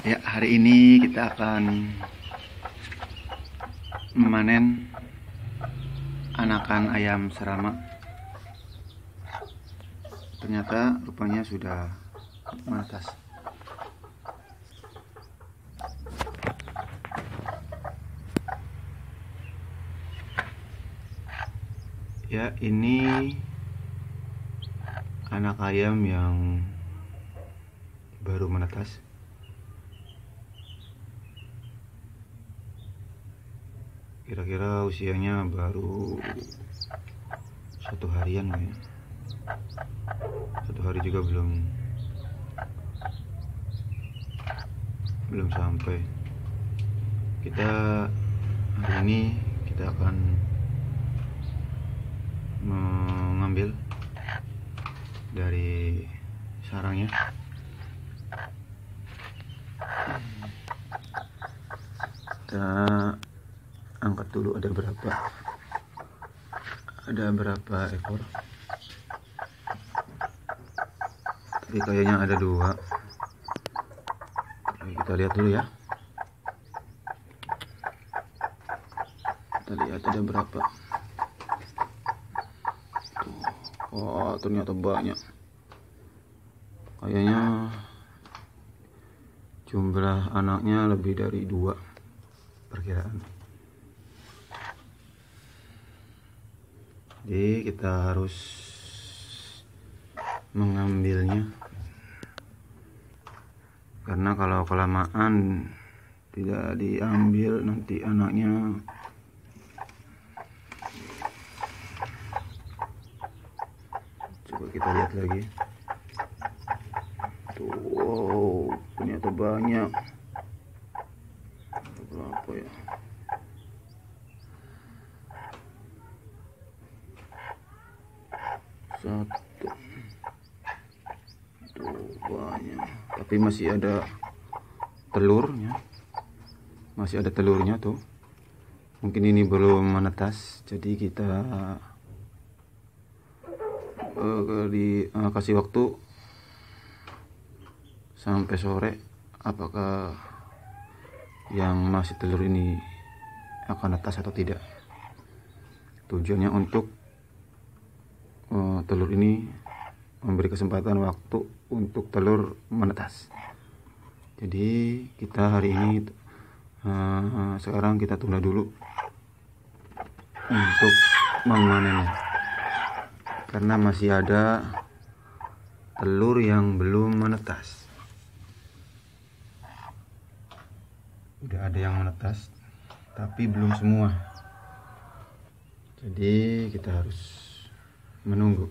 Ya, hari ini kita akan memanen anakan ayam serama. Ternyata rupanya sudah menetas. Ya, ini anak ayam yang baru menetas. Kira-kira usianya baru satu harian kayaknya. Satu hari juga belum belum sampai. Kita hari ini kita akan mengambil dari sarangnya kita angkat dulu ada berapa? Ada berapa ekor? Tapi kayaknya ada dua. Kita lihat dulu ya. Kita lihat ada berapa. Wah, ternyata banyak. Kayaknya jumlah anaknya lebih dari dua perkiraan. Jadi kita harus mengambilnya. Karena kalau kelamaan tidak diambil nanti anaknya coba kita lihat lagi. Wow ternyata banyak. Berapa ya satu. Tuh tapi masih ada telurnya. Masih ada telurnya tuh. Mungkin ini belum menetas jadi kita uh, di uh, kasih waktu sampai sore. Apakah yang masih telur ini akan netas atau tidak? Tujuannya untuk telur ini memberi kesempatan waktu untuk telur menetas jadi kita hari ini uh, sekarang kita tunda dulu untuk memanennya karena masih ada telur yang belum menetas. Udah ada yang menetas, tapi belum semua. Jadi kita harus menunggu.